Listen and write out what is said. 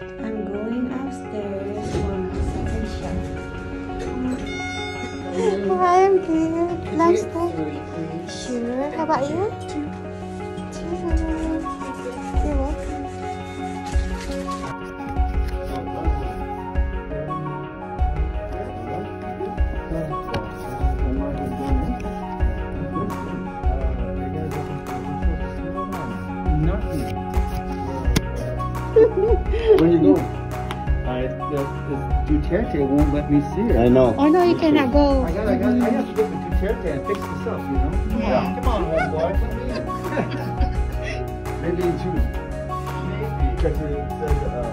I'm going upstairs for my second shower. I'm good. Last time. Sure. How about you? Cheers. You're welcome. Where you go? I, the, the Duterte won't let me see it. I know. Oh no, you cannot go. I got, I got, I have to get the Duterte and fix this up, you know? Yeah. Come on, homeboy, let me in. Maybe you choose. Maybe. Because it says, uh,